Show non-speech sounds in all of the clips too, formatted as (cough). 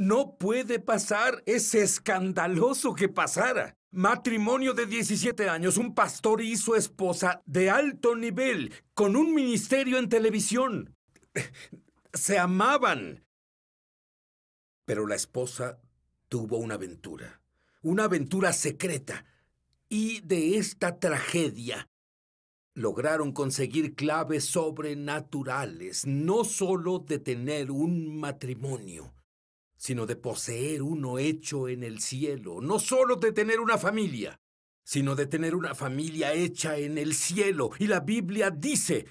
No puede pasar. Es escandaloso que pasara. Matrimonio de 17 años, un pastor y su esposa de alto nivel, con un ministerio en televisión. (laughs) Se amaban. Pero la esposa tuvo una aventura, una aventura secreta. Y de esta tragedia lograron conseguir claves sobrenaturales, no solo de tener un matrimonio, sino de poseer uno hecho en el cielo, no solo de tener una familia, sino de tener una familia hecha en el cielo. Y la Biblia dice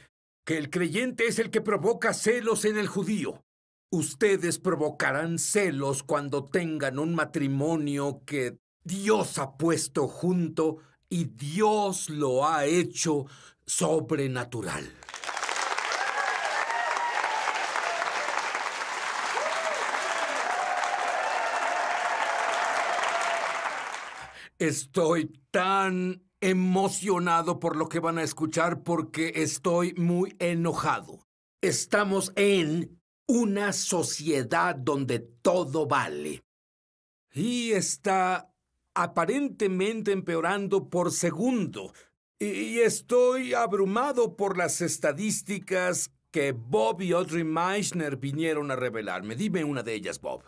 que el creyente es el que provoca celos en el judío. Ustedes provocarán celos cuando tengan un matrimonio que Dios ha puesto junto y Dios lo ha hecho sobrenatural. Estoy tan emocionado por lo que van a escuchar porque estoy muy enojado. Estamos en una sociedad donde todo vale. Y está aparentemente empeorando por segundo. Y estoy abrumado por las estadísticas que Bob y Audrey Meissner vinieron a revelarme. Dime una de ellas, Bob.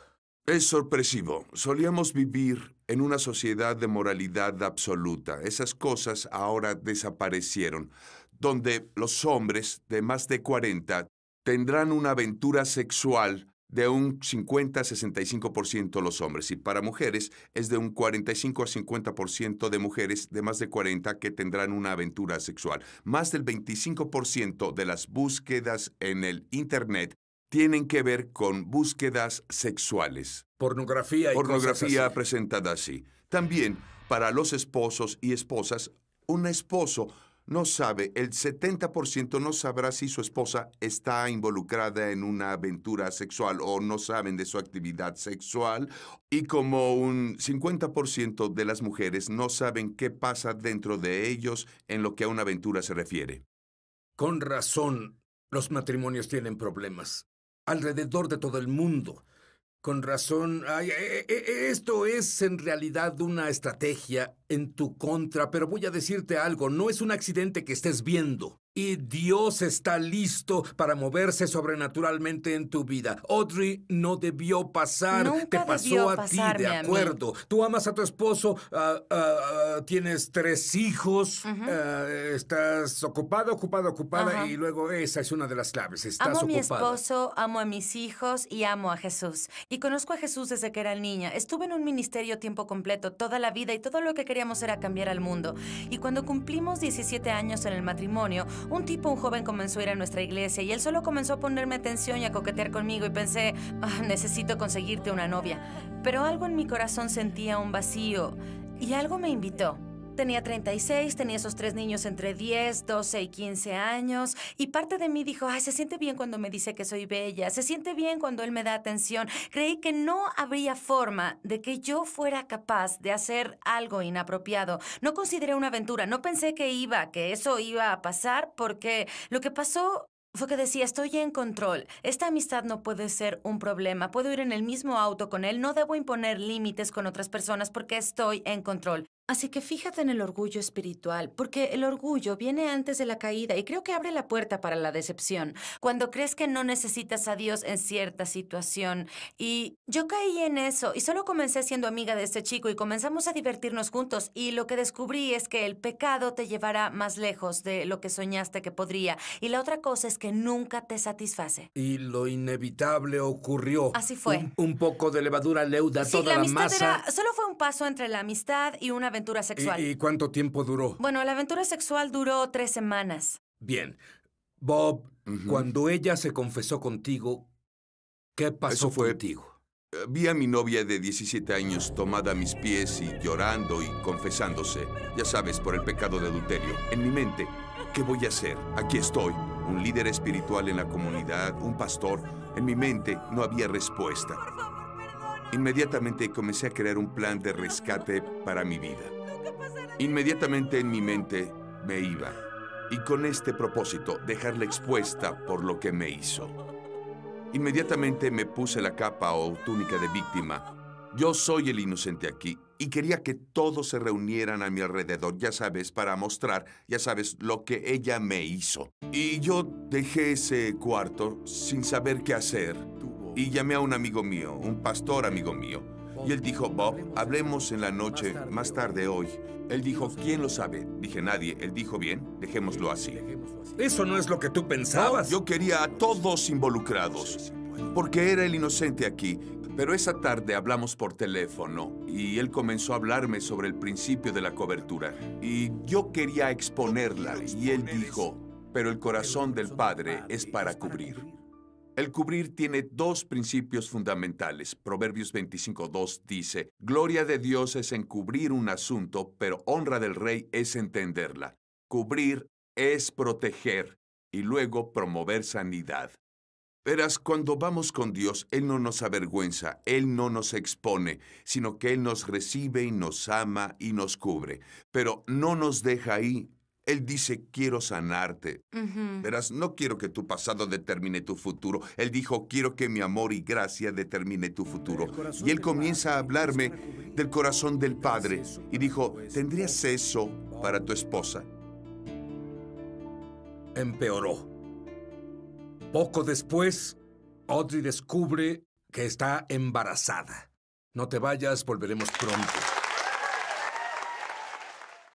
Es sorpresivo. Solíamos vivir en una sociedad de moralidad absoluta. Esas cosas ahora desaparecieron, donde los hombres de más de 40 tendrán una aventura sexual de un 50-65% los hombres y para mujeres es de un 45 a 50% de mujeres de más de 40 que tendrán una aventura sexual. Más del 25% de las búsquedas en el Internet tienen que ver con búsquedas sexuales. Pornografía y Pornografía cosas presentada así. También para los esposos y esposas, un esposo no sabe, el 70% no sabrá si su esposa está involucrada en una aventura sexual o no saben de su actividad sexual y como un 50% de las mujeres no saben qué pasa dentro de ellos en lo que a una aventura se refiere. Con razón, los matrimonios tienen problemas. Alrededor de todo el mundo. Con razón, ay, eh, eh, esto es en realidad una estrategia en tu contra, pero voy a decirte algo, no es un accidente que estés viendo. Y Dios está listo para moverse sobrenaturalmente en tu vida. Audrey no debió pasar, Nunca te pasó a ti, de acuerdo. Tú amas a tu esposo, ah, ah, ah, tienes tres hijos, estás ocupada, ocupada, ocupada, y luego esa es una de las claves. Estás Amo a mi ocupada. esposo, amo a mis hijos y amo a Jesús. Y conozco a Jesús desde que era niña. Estuve en un ministerio tiempo completo toda la vida y todo lo que queríamos era cambiar al mundo. Y cuando cumplimos 17 años en el matrimonio, un tipo, un joven comenzó a ir a nuestra iglesia y él solo comenzó a ponerme atención y a coquetear conmigo y pensé, "Ah, necesito conseguirte una novia. Pero algo en mi corazón sentía un vacío y algo me invitó. Tenía 36, tenía esos tres niños entre 10, 12 y 15 años, y parte de mí dijo, ay, se siente bien cuando me dice que soy bella, se siente bien cuando él me da atención. Creí que no habría forma de que yo fuera capaz de hacer algo inapropiado. No consideré una aventura, no pensé que iba, que eso iba a pasar, porque lo que pasó fue que decía, estoy en control. Esta amistad no puede ser un problema. Puedo ir en el mismo auto con él. No debo imponer límites con otras personas porque estoy en control. Así que fíjate en el orgullo espiritual, porque el orgullo viene antes de la caída y creo que abre la puerta para la decepción. Cuando crees que no necesitas a Dios en cierta situación. Y yo caí en eso y solo comencé siendo amiga de este chico y comenzamos a divertirnos juntos y lo que descubrí es que el pecado te llevará más lejos de lo que soñaste que podría. Y la otra cosa es que nunca te satisface. Y lo inevitable ocurrió. Así fue. Un, un poco de levadura leuda Sí, toda la la, masa. era, solo fue un paso entre la amistad y una aventura sexual. ¿Y, y cuánto tiempo duró? Bueno, la aventura sexual duró tres semanas. Bien. Bob, cuando ella se confesó contigo, ¿qué pasó Eso fue- contigo? Eh, Vi a mi novia de 17 años tomada a mis pies y llorando y confesándose, ya sabes, por el pecado de adulterio. En mi mente, ¿qué voy a hacer? Aquí estoy, un líder espiritual en la comunidad, un pastor. En mi mente no había respuesta. Inmediatamente comencé a crear un plan de rescate para mi vida. Inmediatamente en mi mente me iba. Y con este propósito, dejarla expuesta por lo que me hizo. Inmediatamente me puse la capa o túnica de víctima. Yo soy el inocente aquí y quería que todos se reunieran a mi alrededor, ya sabes, para mostrar, ya sabes, lo que ella me hizo. Y yo dejé ese cuarto sin saber qué hacer y llamé a un amigo mío, un pastor amigo mío. Y él dijo, Bob, hablemos en la noche, más tarde hoy. Él dijo, ¿quién lo sabe? Dije, nadie. Él dijo, bien, dejémoslo así. Eso no es lo que tú pensabas. Yo quería a todos involucrados, porque era el inocente aquí. Pero esa tarde hablamos por teléfono y él comenzó a hablarme sobre el principio de la cobertura. Y yo quería exponerla y él dijo, pero el corazón del Padre es para cubrir. El cubrir tiene dos principios fundamentales. Proverbios 25.2 dice, Gloria de Dios es encubrir un asunto, pero honra del rey es entenderla. Cubrir es proteger y luego promover sanidad. Verás, cuando vamos con Dios, Él no nos avergüenza, Él no nos expone, sino que Él nos recibe y nos ama y nos cubre. Pero no nos deja ahí, él dice, quiero sanarte. Verás, no quiero que tu pasado determine tu futuro. Él dijo, quiero que mi amor y gracia determine tu futuro. Y él comienza a hablarme del corazón del Padre. Y dijo, ¿tendrías eso para tu esposa? Empeoró. Poco después, Audrey descubre que está embarazada. No te vayas, volveremos pronto.